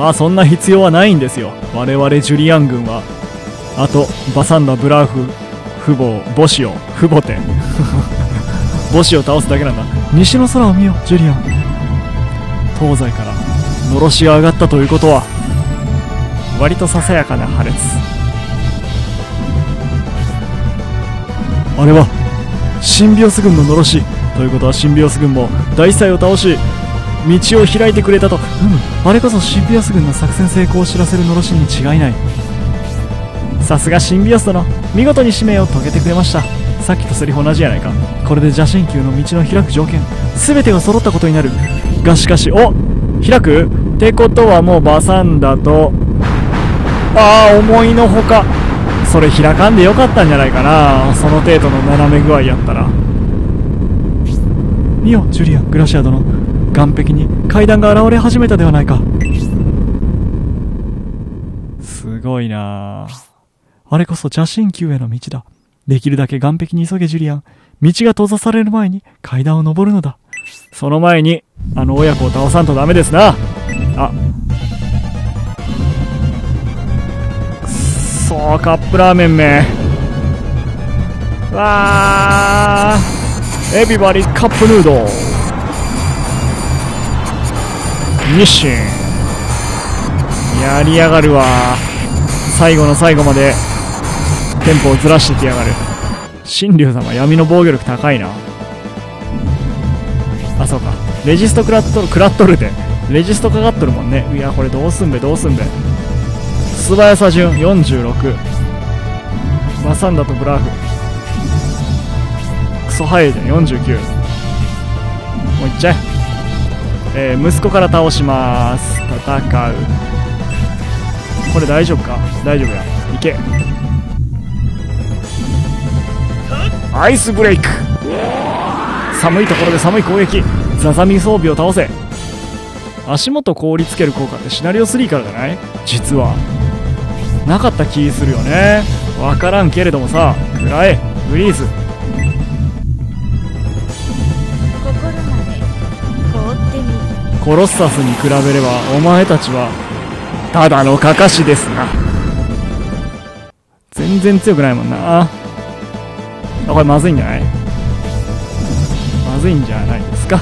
まあそんな必要はないんですよ。我々ジュリアン軍は。あとバサンダブラーフ父母ボシオ父母テ ボシを倒すだけなんだ。西の空を見よジュリアン。東西からのろしが上がったということは割とささやかな破裂。あれはシンビオス軍ののろし。ということはシンビオス軍も大祭を倒し道を開いてくれたと。うむあれこそシンビオス軍の作戦成功を知らせるのろしに違いない。さすがシンビオス殿。見事に使命を遂げてくれました。さっきとセリフ同じやないか。これで邪神級の道の開く条件。全てが揃ったことになる。がしかしお開く？ってことはもうバサンだと。ああ思いのほか。それ開かんでよかったんじゃないかな。その程度の斜め具合やったら。見よジュリアングラシア殿岸壁に階段が現れ始めたではないか。すごいな。あれこそ邪神級への道だ。できるだけ岸壁に急げジュリアン。道が閉ざされる前に階段を登るのだ。その前にあの親子を倒さんとダメですな。あ。そーカップラーメンめ。わー。エビバリカップヌードル。日清やりやがるわ。最後の最後まで。テンポをずらしてきやがる。神竜様闇の防御力高いな。あそうか。レジスト食らっとる食らっとるで。レジストかかっとるもんね。いやこれどうすんべどうすんべ。素早さ順46マサンダとブラフ。クソ速いじゃん49もういっちゃえ。えー、息子から倒します。戦う。これ大丈夫か？大丈夫や。いけ。アイスブレイク。寒いところで寒い攻撃。ザザミ装備を倒せ。足元凍りつける効果ってシナリオ3からじゃない？実は。なかった気するよね。わからんけれどもさ食らえ。フリーズ。コロッサスに比べればお前たちはただのカカシですな。全然強くないもんな。あ。これまずいんじゃない？まずいんじゃないですか？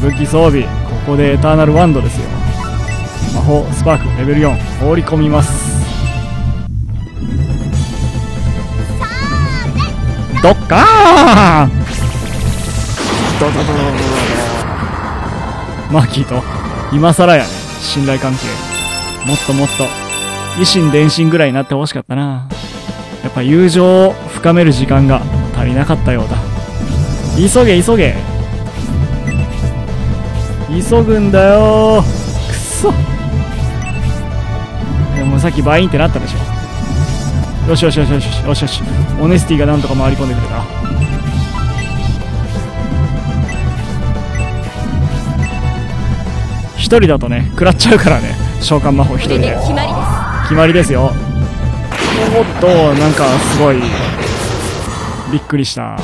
武器装備ここでエターナルワンドですよ。魔法スパークレベル4放り込みます。ドッカー！ンドドドドドドマーキーと今更やね。信頼関係。もっともっと。維心伝心ぐらいになってほしかったな。やっぱ友情を深める時間が足りなかったようだ。急げ急げ。急ぐんだよ。くっそ。でもさっきバインってなったでしょ。よしよしよしよしよしよし。オネスティがなんとか回り込んでくれた。人だとね食らっちゃうからね召喚魔法一これで人で決まりです。決まりですよ。おっとなんかすごいびっくりした。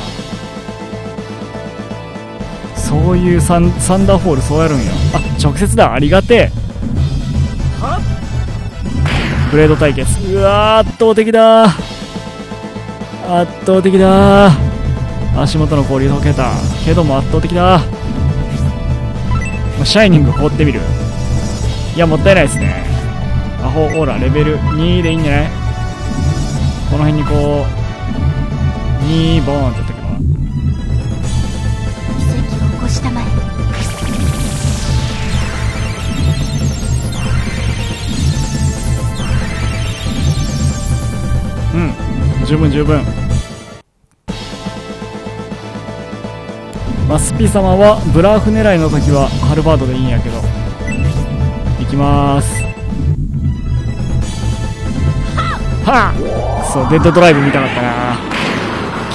そういうサンサンダーフォールそうやるんや。あ直接だ。ありがてえ。ブレード対決。うわー圧倒的だ。圧倒的だ。足元の氷溶けた。けども圧倒的だまあシャイニング放ってみる。いやもったいないですね。魔法オーラレベル2でいいんじゃない？この辺にこう2ボーンってやったけ奇跡を起こしたまえ。うん。十分十分マスピ様はブラーフ狙いの時はハルバードでいいんやけど。いきまーす。はあそうデッドドライブ見たかったな。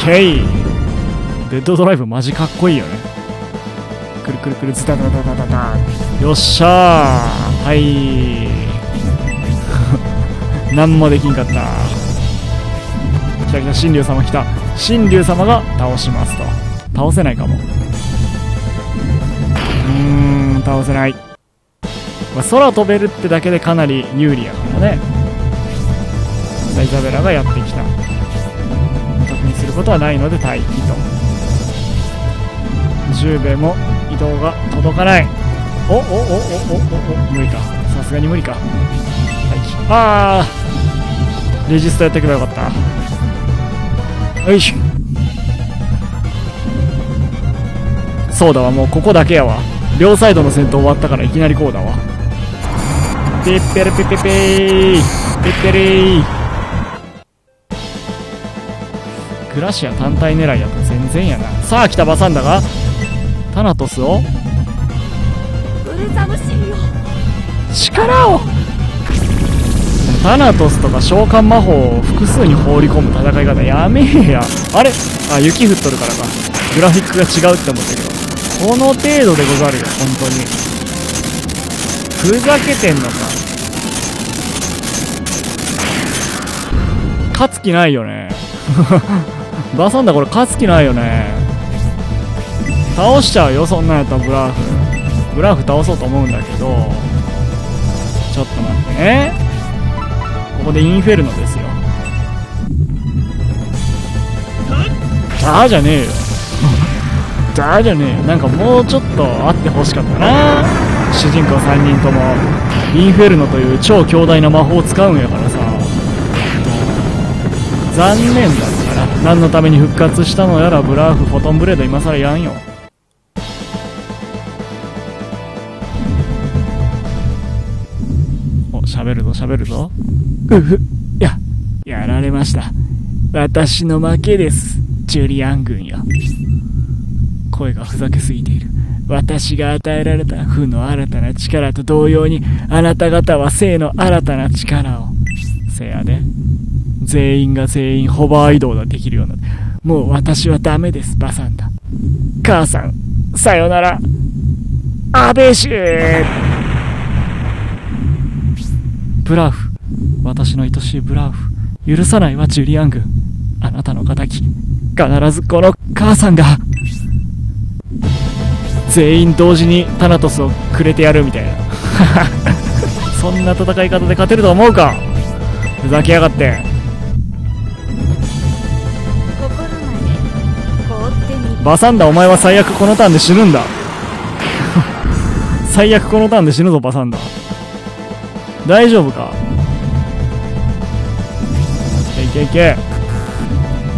ケイ。デッドドライブマジかっこいいよね。くるくるくるズタタタタタタ。よっしゃー。はい。何もできんかった。来た来た神竜様来た。神竜様が倒しますと。倒せないかも。倒せない、まあ、空飛べるってだけでかなり有利やからね。イザベラがやってきた。特にすることはないので待機と。10兵も移動が届かない。おおおおおおお無理か。さすがに無理か。待機。ああレジストやっておけばよかった。よいしょ。そうだわ。もうここだけやわ。両サイドの戦闘終わったからいきなりこうだわ。ピッペルピッペペー。ピッペリー。グラシア単体狙いやと全然やな。さあ来たバサンダがタナトスを。力を。タナトスとか召喚魔法を複数に放り込む戦い方やめえや。あれ？あ雪降っとるからか。グラフィックが違うって思ったけどこの程度でござるよ本当に。ふざけてんのか。勝つ気ないよね。バサンダこれ勝つ気ないよね。倒しちゃうよそんなんやったらブラーフ。ブラーフ倒そうと思うんだけど。ちょっと待ってね。ここでインフェルノですよ。ダーじゃねえよ。じゃねえよなんかもうちょっとあってほしかったな。主人公3人とも。インフェルノという超強大な魔法を使うんやからさ。残念だったな。何のために復活したのやらブラーフフォトンブレード今更やんよ。お喋るぞ喋るぞ。うふ。ややられました。私の負けです。ジュリアン軍よ声がふざけすぎている。私が与えられた負の新たな力と同様にあなた方は生の新たな力を。せやで。全員が全員ホバー移動ができるようなもう私はダメですバサンダ母さんさよなら。アベシュブラウフ。私の愛しいブラウフ。許さないわジュリアン軍。あなたの仇必ずこの母さんが。全員同時にタナトスをくれてやるみたいな。そんな戦い方で勝てると思うか？ふざけやがって。バサンダお前は最悪このターンで死ぬんだ。最悪このターンで死ぬぞバサンダ。大丈夫か？いけいけいけ。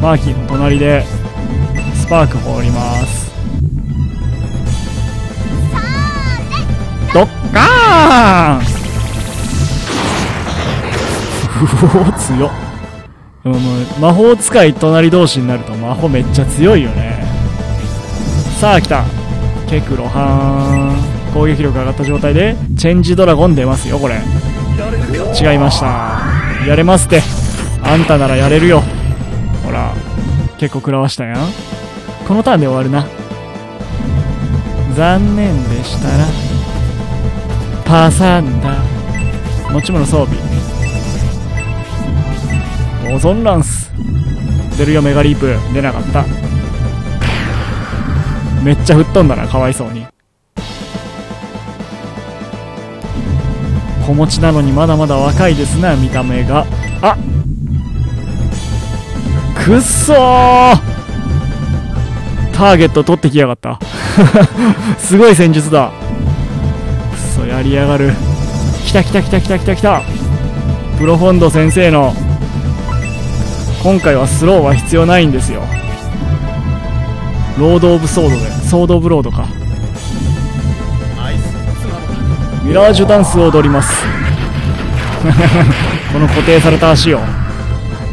マーキーの隣でスパーク放ります。ドッカーンうお強っ。でももう魔法使い隣同士になると魔法めっちゃ強いよね。さあ来た。ケクロハーン攻撃力上がった状態でチェンジドラゴン出ますよこれ。違いました。やれますって。あんたならやれるよ。ほら。結構食らわしたやん。このターンで終わるな。残念でしたら。パサンダー持ち物装備。オゾンランス。出るよメガリープ。出なかった。めっちゃ吹っ飛んだなかわいそうに。子持ちなのにまだまだ若いですな見た目が。あくっそー。ターゲット取ってきやがった。すごい戦術だ。やりやがる。来た来た来た来た来た来た。プロフォンド先生の今回はスローは必要ないんですよ。ロード・オブ・ソードでソード・オブ・ロードか。ミラージュダンスを踊ります。この固定された足を。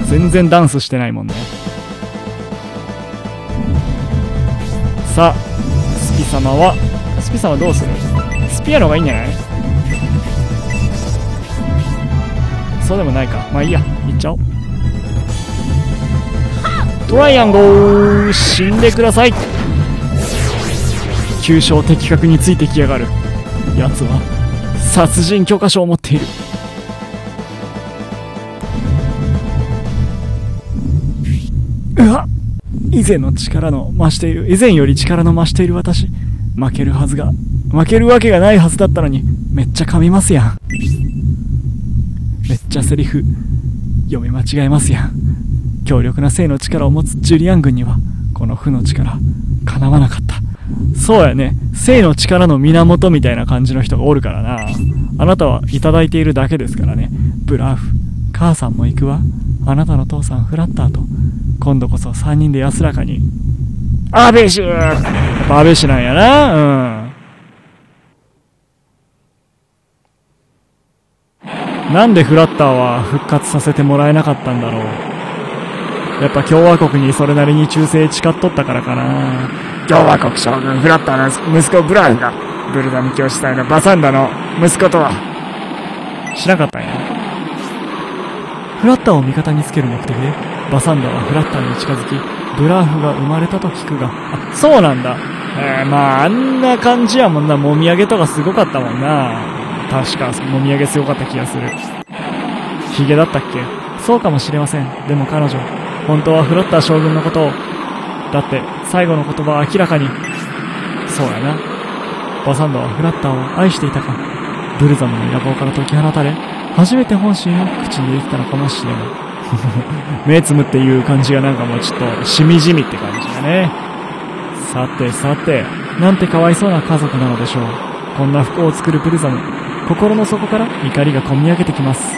全然ダンスしてないもんね。さあスピ様はスピ様どうする？スピアの方がいいんじゃない？そうでもないか。まあいいや。行っちゃおう。トライアンゴー死んでください。急所的確についてきやがる。奴は殺人許可証を持っている。うわ以前の力の増している以前より力の増している私。負けるはずが負けるわけがないはずだったのに、めっちゃ噛みますやん。めっちゃセリフ、読み間違えますやん。強力な性の力を持つジュリアン軍には、この負の力、叶わなかった。そうやね。性の力の源みたいな感じの人がおるからな。あなたはいただいているだけですからね。ブラフ、母さんも行くわ。あなたの父さんフラッターと、今度こそ3人で安らかに。アベシュやっぱアベシなんやな。うん。なんでフラッターは復活させてもらえなかったんだろう。やっぱ共和国にそれなりに忠誠誓っとったからかな。共和国将軍フラッターの息子ブラフが、ブルダム教師隊のバサンダの息子とは、しなかったんや。フラッターを味方につける目的で、バサンダはフラッターに近づき、ブラーフが生まれたと聞くが、あ、そうなんだ。えー、まあ、あんな感じやもんな。もみあげとかすごかったもんな。確か、もみあげすごかった気がする。ヒゲだったっけ？そうかもしれません。でも彼女、本当はフラッター将軍のことを、だって、最後の言葉は明らかに、そうやな。バサンダはフラッターを愛していたか。ブルザムの野望から解き放たれ、初めて本心を口にできたのかもしれない。目つむっていう感じがなんかもうちょっとしみじみって感じだね。さてさて、なんてかわいそうな家族なのでしょう。こんな不幸を作るブルザム、心の底から怒りがこみ上げてきます。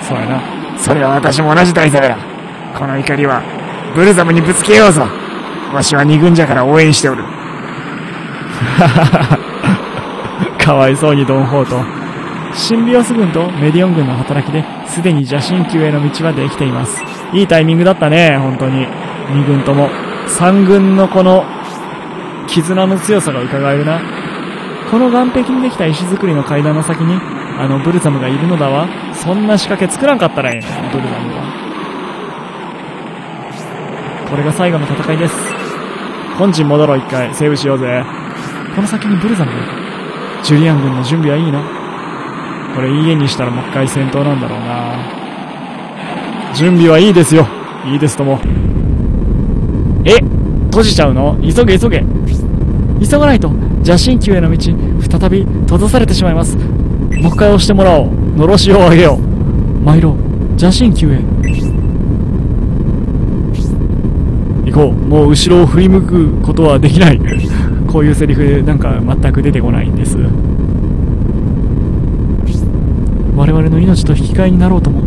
そうやな。それは私も同じ大罪だ。この怒りは、ブルザムにぶつけようぞ。わしは二軍じゃから応援しておる。かわいそうにドンホート。シンビオス軍とメディオン軍の働きで、すでに邪神級への道はできています。いいタイミングだったね、本当に。二軍とも。三軍のこの、絆の強さが伺えるな。この岸壁にできた石造りの階段の先に、あのブルザムがいるのだわ。そんな仕掛け作らんかったらええの、ブルザムは。これが最後の戦いです。本陣戻ろう一回、セーブしようぜ。この先にブルザムがいる。ジュリアン軍の準備はいいのこれ家にしたらもう一回戦闘なんだろうな。準備はいいですよ。いいですとも。え閉じちゃうの？急げ急げ。急がないと邪神宮への道再び閉ざされてしまいます。もう一回押してもらおう。のろしを上げよう。参ろう。邪神宮へ。行こう。もう後ろを振り向くことはできない。こういうセリフなんか全く出てこないんです。我々の命と引き換えになろうとも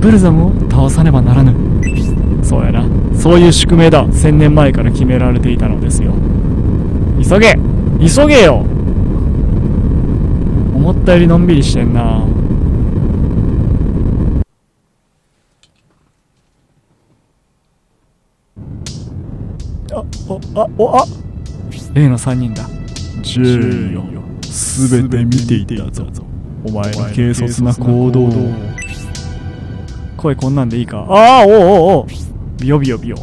ブルザムを倒さねばならぬ。そうやな。そういう宿命だ。1000年前から決められていたのですよ。急げ。急げよ。思ったよりのんびりしてんな。あおあおあ。例の3人だ。ジェーンよすべて見ていたぞお前の軽率な行動を。声こんなんでいいか？ああおうおうおう。ビヨビヨビヨ。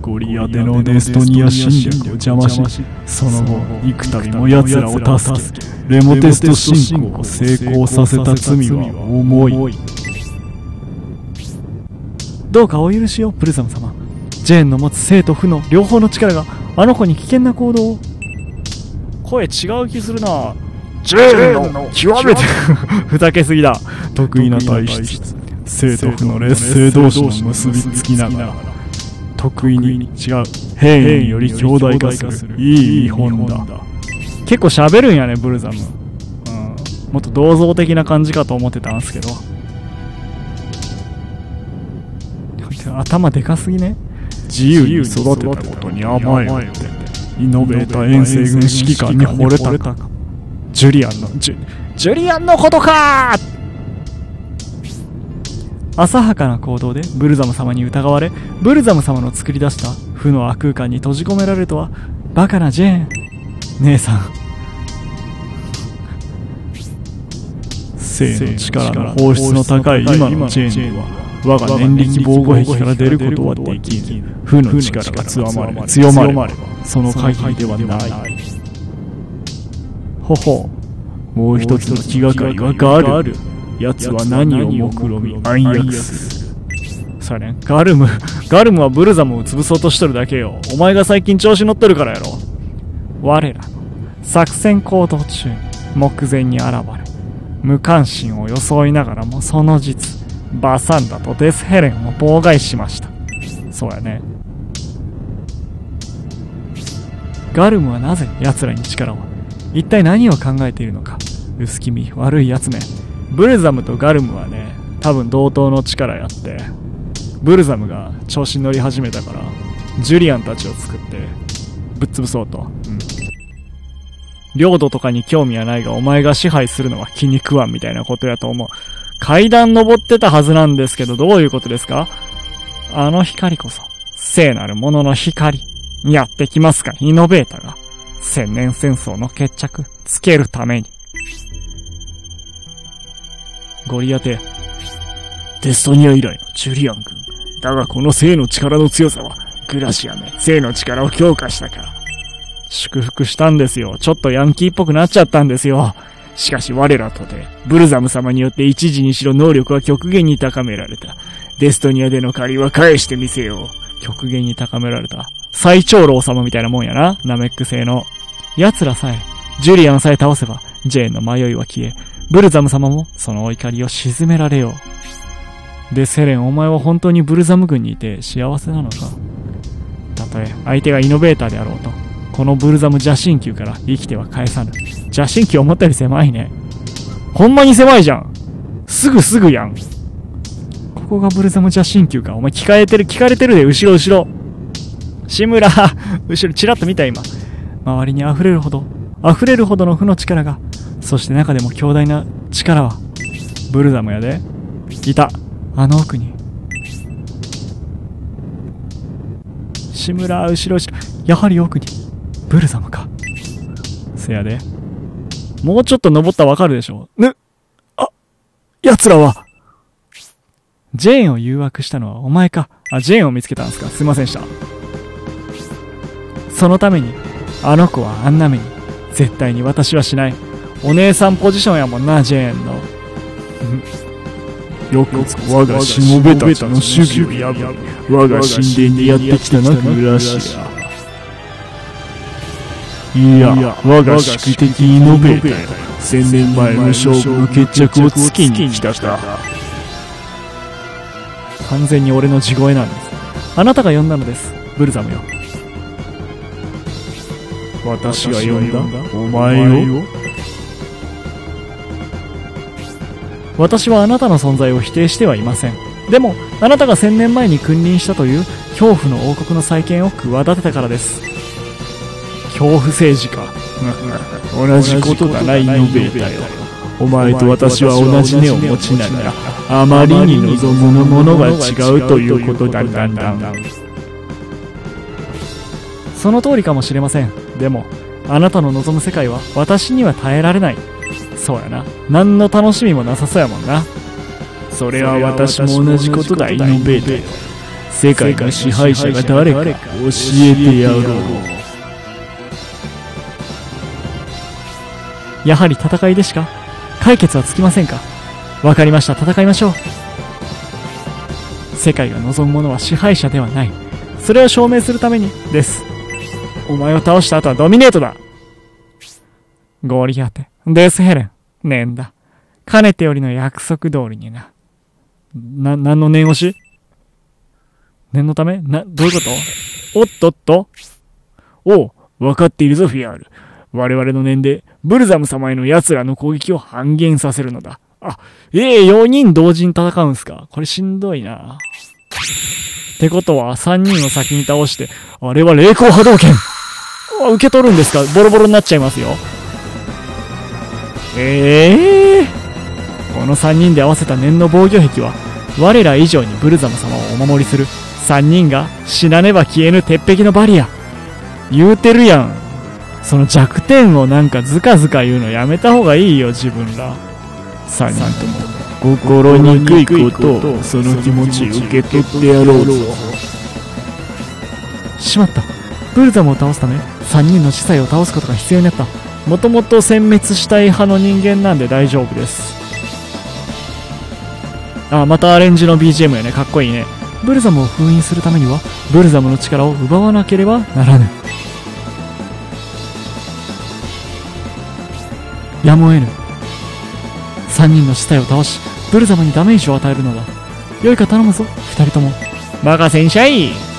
ゴリアテのデストニア侵略を邪魔しその後幾度も奴らを助け。レモテスト侵攻を成功させた罪は重い。どうかお許しをプルザム様。ジェーンの持つ生と負の両方の力があの子に危険な行動を声違う気するな。ジェーンの極めて、ふざけすぎだ。得意な体質。生と負の劣勢同士の結びつきながら。得意に違う。変異より強大化する。いい本だ。結構喋るんやねブルザム、うん、もっと銅像的な感じかと思ってたんですけど。頭でかすぎね。自由に育てたことに甘えイノベータ遠征軍指揮官に惚れたか。ジュリアンのジュジュリアンのことか！浅はかな行動でブルザム様に疑われブルザム様の作り出した負の悪空間に閉じ込められるとはバカなジェーン。姉さん。性の力の放出の高い今のチェーンは我が念力防護壁から出ることはできず負の力が強まれ強まればその限りではないほほもう一つの気がかりはガール奴は何を目論み暗躍するそうや。ガルム、ガルムはブルザムを潰そうとしとるだけよ。お前が最近調子乗ってるからやろ。我らの作戦行動中に目前に現れ、無関心を装いながらもその実、バサンダとデスヘレンを妨害しました。そうやね。ガルムはなぜ奴らに力を？一体何を考えているのか？薄気味悪い奴め。ブルザムとガルムはね多分同等の力やって。ブルザムが調子に乗り始めたからジュリアンたちを作ってぶっ潰そうと、うん、領土とかに興味はないがお前が支配するのは気に食わんみたいなことやと思う。階段登ってたはずなんですけどどういうことですか？あの光こそ聖なるものの光やってきますかイノベータが千年戦争の決着つけるためにゴリアテデストニア以来のジュリアン軍だがこの聖の力の強さはグラシアめ聖の力を強化したか祝福したんですよ。ちょっとヤンキーっぽくなっちゃったんですよ。しかし我らとて、ブルザム様によって一時にしろ能力は極限に高められた。デストニアでの借りは返してみせよう。極限に高められた。最長老様みたいなもんやな。ナメック星の。奴らさえ、ジュリアンさえ倒せば、ジェーンの迷いは消え、ブルザム様もそのお怒りを鎮められよう。で、セレン、お前は本当にブルザム軍にいて幸せなのかたとえ相手がイノベーターであろうと、このブルザム邪神球から生きては返さぬ。邪神球思ったより狭いね。ほんまに狭いじゃん。すぐすぐやん。ここがブルザム邪神球か。お前聞かれてる、聞かれてるで、後ろ後ろ。志村 後ろチラッと見た今。周りに溢れるほど、溢れるほどの負の力が、そして中でも強大な力は、ブルザムやで。いた。あの奥に。志村、後ろ後ろ。やはり奥に。ブルザムか？せやで。もうちょっと登ったらわかるでしょ？ぬ、あ、奴らは。ジェーンを誘惑したのはお前か？あ、ジェーンを見つけたんですか？すいませんでした。そのために、あの子はあんな目に、絶対に私はしない。お姉さんポジションやもんな、ジェーンの。よく我がしもべたちの主義を破り、我が神殿にやってきたな、グラシア。いや、我が宿敵イノベーター千年前の勝負の決着をつきに来たか。完全に俺の地声なんです。あなたが呼んだのです、ブルザムよ。私が呼んだ？お前を私はあなたの存在を否定してはいません。でも、あなたが千年前に君臨したという恐怖の王国の再建を企てたからです。恐怖政治か。同じことだな、イノベーターよ。お前と私は同じ根を持ちながら、あまりに望むものが違うということだだんだん。その通りかもしれません。でも、あなたの望む世界は私には耐えられない。そうやな。何の楽しみもなさそうやもんな。それは私も同じことだ、イノベーター。世界の支配者が誰か教えてやろう。やはり戦いでしか？解決はつきませんか？わかりました、戦いましょう。世界が望むものは支配者ではない。それを証明するためにです。お前を倒した後はドミネートだゴリアテ、デスヘレン、念だ。かねてよりの約束通りにな。な、何の念押し？念のため？な、どういうこと？おっとっとおう、わかっているぞ、フィアール。我々の念で、ブルザム様への奴らの攻撃を半減させるのだ。あ、ええー、4人同時に戦うんすか？これしんどいな。ってことは、3人を先に倒して、あれは霊光波動拳受け取るんですか？ボロボロになっちゃいますよ。ええー、この3人で合わせた念の防御壁は、我ら以上にブルザム様をお守りする3人が死なねば消えぬ鉄壁のバリア。言うてるやん。その弱点をなんかズカズカ言うのやめた方がいいよ、自分ら。3人とも。心にくいことを、その気持ち受け取ってやろうぞ。しまった。ブルザムを倒すため、3人の司祭を倒すことが必要になった。もともと殲滅したい派の人間なんで大丈夫です。あ、またアレンジの BGM やね。かっこいいね。ブルザムを封印するためにはブルザムの力を奪わなければならぬやむを得ぬ。3人の死体を倒しブル様にダメージを与えるのだ。良いか頼むぞ2人とも。任せんしゃい